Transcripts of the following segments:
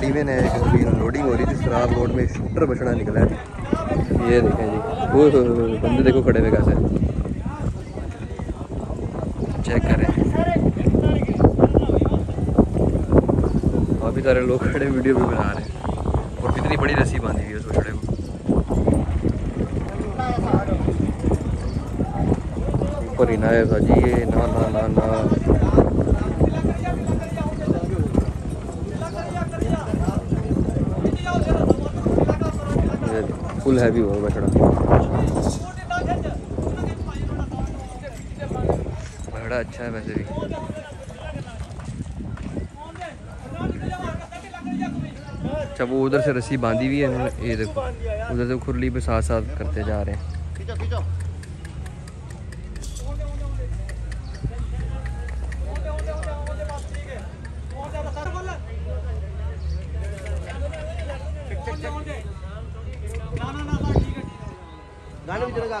मंडी में नया अभी लोडिंग हो रही थी शराब रोड में शूटर बछड़ा निकला है ये देखें जी वो बंदे देखो खड़े हुए कैसे चेक करें काफ़ी सारे लोग खड़े वीडियो भी बना रहे हैं और कितनी बड़ी रस्सी बांधी हुई है उस बछड़े को ऊपर ही ना है जी ये ना ना ना ना फुल हैवी होगा खड़ा बड़ा अच्छा है वैसे भी। अच्छा वो उधर से रस्सी बांधी हुई है ये देखो। उधर से खुरली पे साथ साथ करते जा रहे हैं।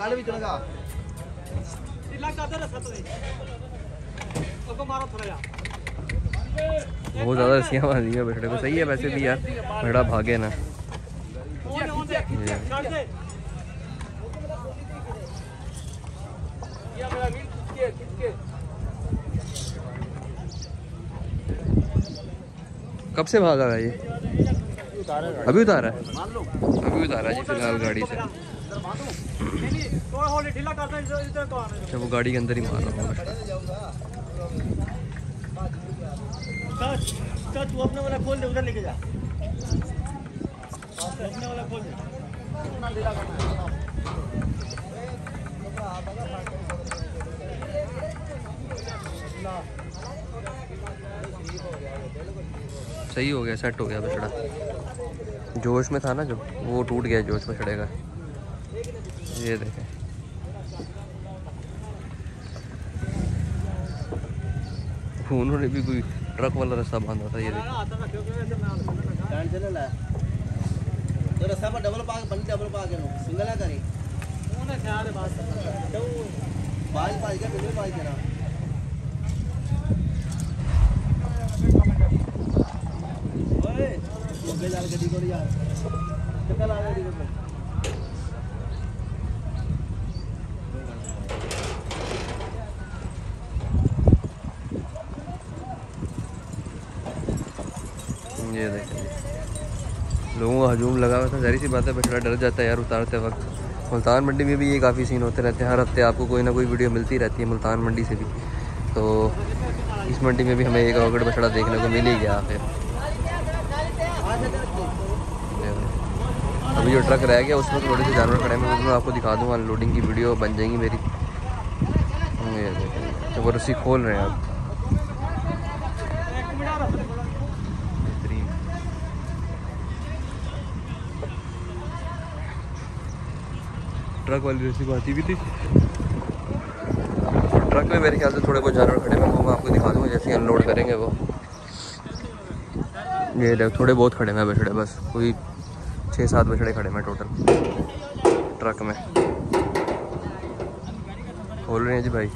गाड़ी भी चलेगा गाड़ी भी चलेगा बहुत ज़्यादा रस्सियाँ बांधी है बछड़े को सही है वैसे भी यार बछड़ा भागे ना। ये कब से भागा है ये? अभी उतारा है। अभी उतारा है जी फ़िलहाल गाड़ी से। अच्छा वो गाड़ी के अंदर ही मार रहा होगा तू अपने वाला खोल दे उधर लेके जा। अपने वाला खोल दे। सही हो गया सेट हो गया बछड़ा। जोश में था ना जो वो टूट गया जोश में चढ़ेगा ये देखें। उन्होंने भी कोई ट्रक वाला रास्ता बांधा था, ये तो रस्ता पर डबल पाक बंद डबल पाक है सिंगल है करी बाज पाज के बिल्कुल पाज के ना ओए ओके जाल गड्डी को यार कितना ला रही है। ये देखें। लोगों का हजूम लगा हुआ था, जहरी सी बात है बछड़ा डर जाता है यार उतारते वक्त। मुल्तान मंडी में भी ये काफ़ी सीन होते रहते हैं, हर हफ़्ते आपको कोई ना कोई वीडियो मिलती रहती है मुल्तान मंडी से भी। तो इस मंडी में भी हमें एक अवगढ़ बछड़ा देखने को मिल ही गया फिर। अभी जो ट्रक रह गया, उसमें थोड़े से जानवर खड़े हैं, मैं उसमें आपको दिखा दूँगा अनलोडिंग की वीडियो बन जाएँगी मेरी। तो वो रस्सी खोल रहे हैं अब बेहतरीन ट्रक वाली रस्सी बाती भी थी। ट्रक में मेरे ख्याल से थोड़े बहुत जानवर खड़े हैं, वो मैं आपको दिखा दूँगा, जैसे अनलोड करेंगे वो। ये देखो, थोड़े बहुत खड़े हैं, बछड़े, बस कोई छः सात बछड़े खड़े हैं टोटल ट्रक में। खोल रहे हैं जी भाई।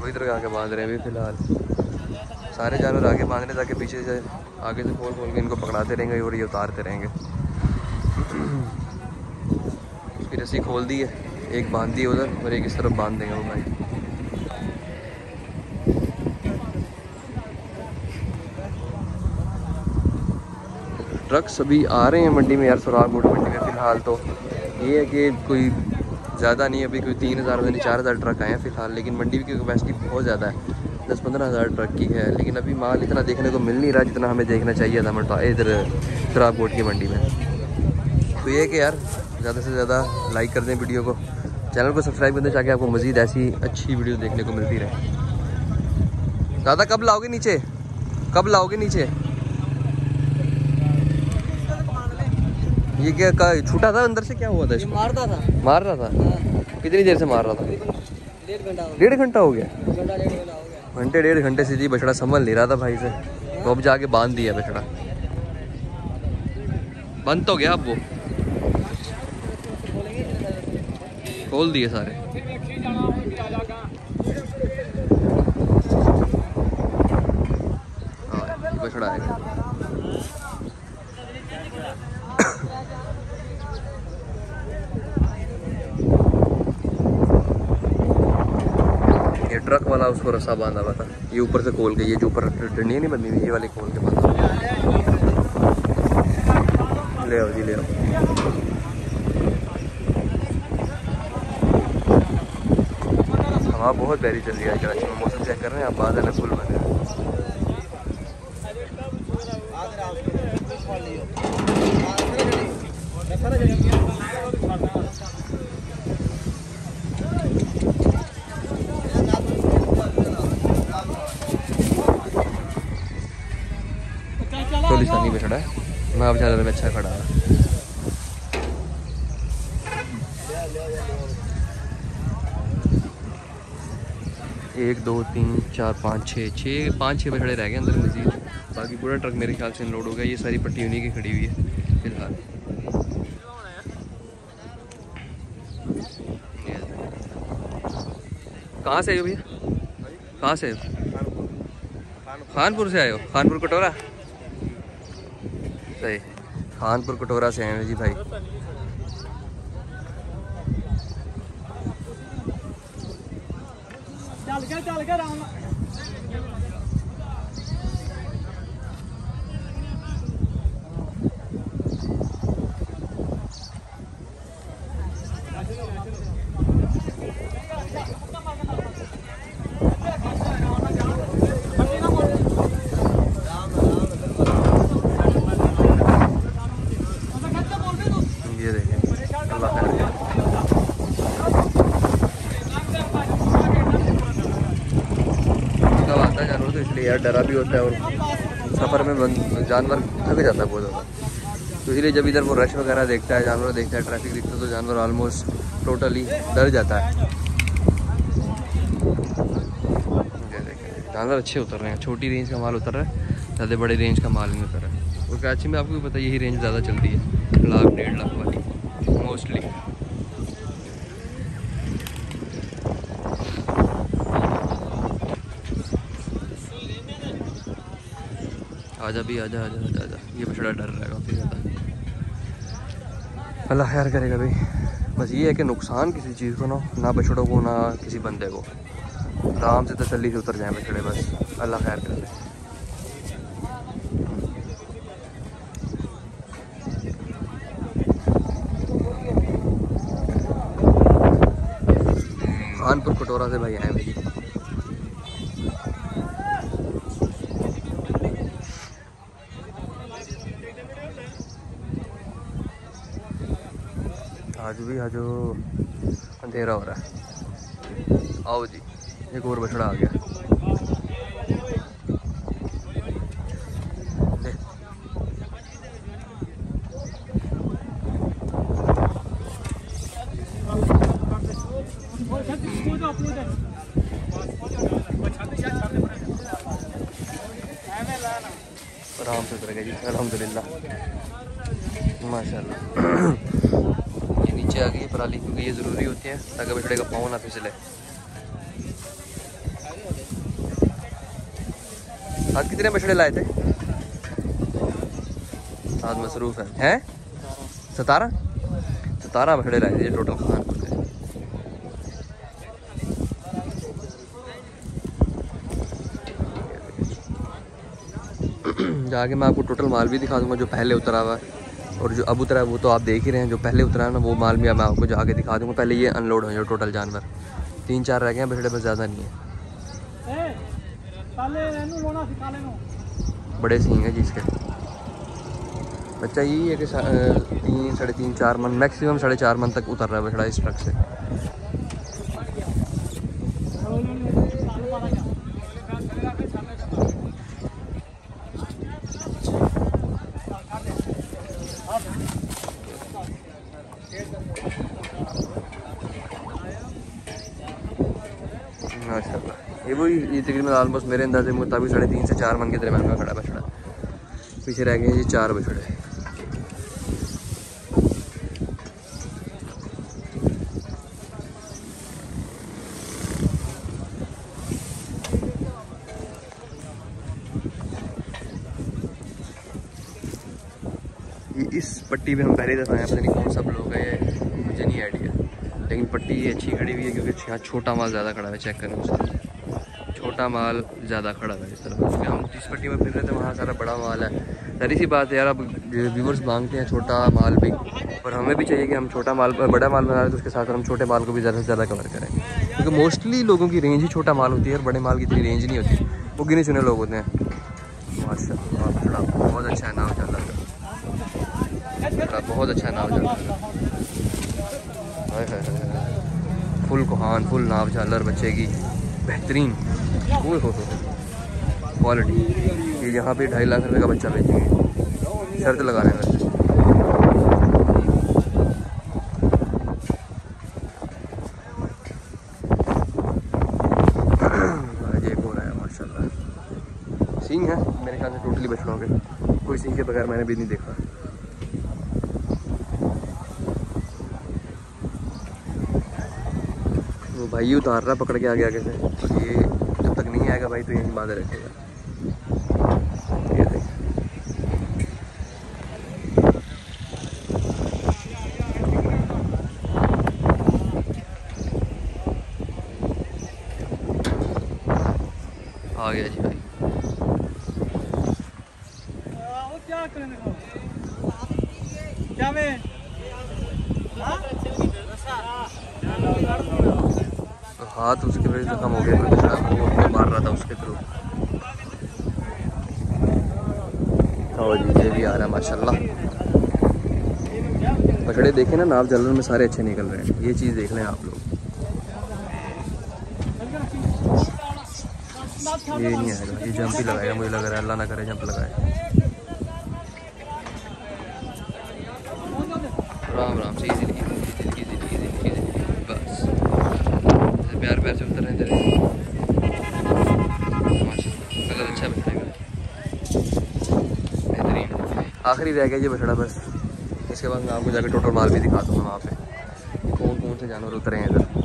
सब इधर आके बाँध रहे हैं अभी फ़िलहाल। सारे जानवर आगे बाँध रहे ताकि पीछे से आगे से खोल खोल के इनको पकड़ाते रहेंगे और ये उतारते रहेंगे। उसकी रस्सी खोल दी है, एक बाँध दी उधर और एक इस तरफ़ बाँध देंगे वो भाई। ट्रक सभी आ रहे हैं मंडी में यार, सुराग मोड़ मंडी में फ़िलहाल तो। ये है कि कोई ज़्यादा नहीं अभी कोई तीन हज़ार नहीं, चार हज़ार ट्रक आए हैं फ़िलहाल, लेकिन मंडी की कैपेसिटी बहुत ज़्यादा है। दस पंद्रह हज़ार ट्रक की है, लेकिन अभी माल इतना देखने को मिल नहीं रहा जितना हमें देखना चाहिए था मंडा इधर सुराग कोट की मंडी में। तो ये कि यार, ज़्यादा से ज़्यादा लाइक कर दें वीडियो को। चैनल को सब्सक्राइब कर दें ताकि आपको मज़ीद ऐसी अच्छी वीडियो देखने को मिलती रहे। दादा, कब लाओगे नीचे? कब लाओगे नीचे? ये क्या का छूटा था अंदर से? क्या हुआ था इसको? मारता था। मार रहा था? हाँ। कितनी देर से मार रहा था? डेढ़ घंटा हो गया। घंटे डेढ़ घंटे से जी बछड़ा संभल नहीं रहा था भाई से। तो अब जाके बाँध दिया बछड़ा। बंद तो गया अब वो। खोल दिए सारे। ट्रक वाला, उसको रस्सा बांधा हुआ था। ये ऊपर से खोल के, ये जो ऊपर डंडियाँ नहीं बंधी हुई, ये वाली खोल के बांधा। ले आओ जी, ले आओ। हवा बहुत प्यारी चल रही है कराची में मौसम चेक कर रहे हैं, आप बादल है, फुल बने हैं। खड़ा खड़ा है। मैं ज़्यादा में अच्छा खड़ा है। एक, दो, तीन, चार, पाँच, छः छः, पाँच, छः बछड़े रह गए अंदर मजीद। बाकी पूरा ट्रक मेरे ख्याल से लोड हो गया। ये सारी पट्टी उन्हीं की खड़ी हुई है, फ़िलहाल। कहाँ से हो भैया? कहाँ से आए खानपुर। से हो? खानपुर कटोरा? खानपुर कटोरा से हैं जी भाई। चल चल के राम ये देखें अल्लाह खैर करे। कब आता है जानवर तो इसलिए यार डरा भी होता है और सफ़र में जानवर थक जाता है बहुत ज़्यादा। तो इसलिए जब इधर वो रश वगैरह देखता है, जानवर देखता है ट्रैफ़िक दिखता है तो जानवर ऑलमोस्ट टोटली डर जाता है। जानवर अच्छे उतर रहे हैं, छोटी रेंज का माल उतर रहा है, ज़्यादा बड़े रेंज का माल नहीं उतर रहा है। और कराची में आपको भी पता यही रेंज ज़्यादा चलती है, लाख, डेढ़ लाख वाली मोस्टली आजा भी, आजा आजा आजा आजा। ये बछड़ा डर रहा है काफ़ी ज़्यादा। अल्लाह खैर करेगा भाई बस ये है कि नुकसान किसी चीज़ को ना ना बछड़ों को, ना किसी बंदे को। आराम से तसल्ली से उतर जाए बछड़े, बस। अल्लाह खैर कर। खानपुर कटोरा से भाई आए भाई आज अंधेरा हो रहा है। आओ जी, एक और बछड़ा आ गया। आराम से उतर गया जी अलहमदिल्ला है क्योंकि ये ज़रूरी होती है, ताकि बछड़े का पाँव ना फिसले। आज कितने बछड़े लाए थे? आज मसरूफ है। हैं? सतारह सतारह बछड़े लाए थे ये टोटल से जाके मैं आपको टोटल माल भी दिखा दूँगा जो पहले उतरा हुआ है। और जो अब उतरा है वो तो आप देख ही रहे हैं जो पहले उतरा है ना वो माल भी मैं आपको जो आगे दिखा दूँगा। पहले ये अनलोड हो जाए टोटल जानवर। तीन चार रह गए हैं बेटे बस ज़्यादा नहीं है। बड़े सींग हैं जी इसके। बच्चा यही है कि तीन साढ़े तीन चार मन मैक्सिमम साढ़े चार मन तक उतर रहा है बछड़ा इस ट्रक से। ये वही ये तकरीबन ऑलमोस्ट मेरे अंदाजे मुताबिक साढ़े तीन से चार मन के दरम्यान का खड़ा बछड़ा पीछे रह गए ये चार बछड़े इस पट्टी पे हम पहले दफ़ा आए पता नहीं कौन सब लोग है, मुझे नहीं आइडिया लेकिन पट्टी अच्छी खड़ी हुई है क्योंकि यहाँ छोटा माल ज़्यादा खड़ा है चेक करें उसका। छोटा माल ज़्यादा खड़ा है इस तरफ़ क्योंकि हम जिस पट्टी में फिर रहे थे, वहाँ सारा बड़ा माल है। सारी सी बात है यार, अब व्यूवर्स मांगते हैं छोटा माल भी, और हमें भी चाहिए कि हम छोटा माल, बड़ा माल बना रहे तो उसके साथ हम छोटे माल को भी ज़्यादा से ज़्यादा कवर करें। क्योंकि मोस्टली लोगों की रेंज ही छोटा माल होती है, और बड़े माल की इतनी रेंज नहीं होती। वो गिने चुने लोग होते हैं। माशा बहुत अच्छा है नाव चल रहा बहुत अच्छा नाव चल रहा फुल कुहान फुल नाव झालर बच्चे की। बेहतरीन। वो हो क्वालिटी ये यहाँ पे ढाई लाख रुपए का बच्चा बेचेंगे। शर्त लगा रहे हैं सिंह है मेरे ख्याल से टोटली बछड़ों के कोई सिंह के बगैर मैंने भी नहीं देखा वो भाई उतार रहा पकड़ के आगे आगे से। और ये जब तक नहीं आएगा भाई तो यहीं बांधे रखेगा। आ गया जी भाई क्या करें क्या में तो उसके वजह से कम हो गया दूसरा वो मार रहा था उसके थ्रू और जी, ये भी आ रहा है, माशाल्लाह। पकड़े, देखे ना, नाव जलर में सारे अच्छे निकल रहे हैं। ये चीज़ देख लें आप लोग। ये नहीं आएगा, ये जंप ही लगाएगा, मुझे लग रहा है, अल्लाह ना करे, जंप लगाए राम राम से easily easily easily easily easily बस ऐसे प्यार प्यार से उतर रहे कलर अच्छा बेहतरीन। आखिरी रह गया ये बछड़ा बस। इसके बाद मैं आपको जाकर टोटल माल भी दिखा दूँगा वहाँ पे। कौन कौन से जानवर उतरे हैं इधर।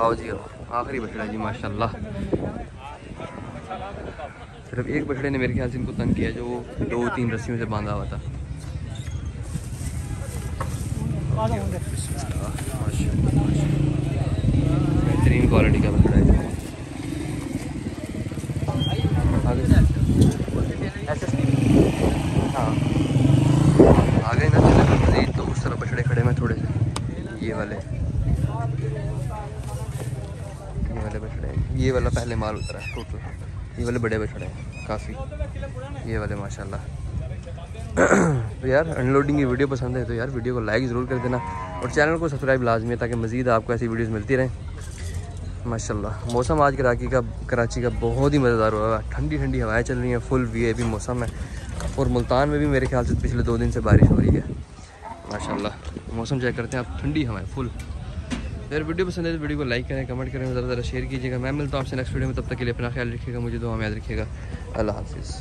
आओ जी आओ। आखिरी बछड़ा जी, माशाल्लाह। सिर्फ़ एक बछड़े ने मेरे ख्याल से इनको तंग किया जो दो तीन रस्सियों से बांधा हुआ था। बेहतरीन क्वालिटी का बछड़ा है आगे हाँ आगे ना चले तो मजीद तो उस तरह बछड़े खड़े में थोड़े से ये वाले ये वाले बछड़े हैं ये वाला पहले माल उतरा है। टोटल। ये वाले बड़े बछड़े हैं, काफ़ी। ये वाले, माशाल्लाह। तो यार अनलोडिंग की वीडियो पसंद है तो यार वीडियो को लाइक ज़रूर कर देना और चैनल को सब्सक्राइब लाजमी है ताकि मज़ीद आपको ऐसी वीडियोज़ मिलती रहें। माशाल्लाह। मौसम आज कराची का कराची का बहुत ही मज़ेदार हुआ है। ठंडी ठंडी हवाएँ चल रही हैं फुल वी मौसम है। और मुल्तान में भी मेरे ख्याल से पिछले दो दिन से बारिश हो रही है। माशाल्लाह। मौसम चेक करते हैं आप ठंडी हवाएँ फुल अगर वीडियो पसंद है तो वीडियो को लाइक करें, कमेंट करें ज़रा ज़रा शेयर कीजिएगा। मैं मिलता हूँ आपसे नेक्स्ट वीडियो में, तब तक के लिए अपना ख्याल रखिएगा, मुझे दुआ में याद रखिएगा। अल्लाह हाफिज़।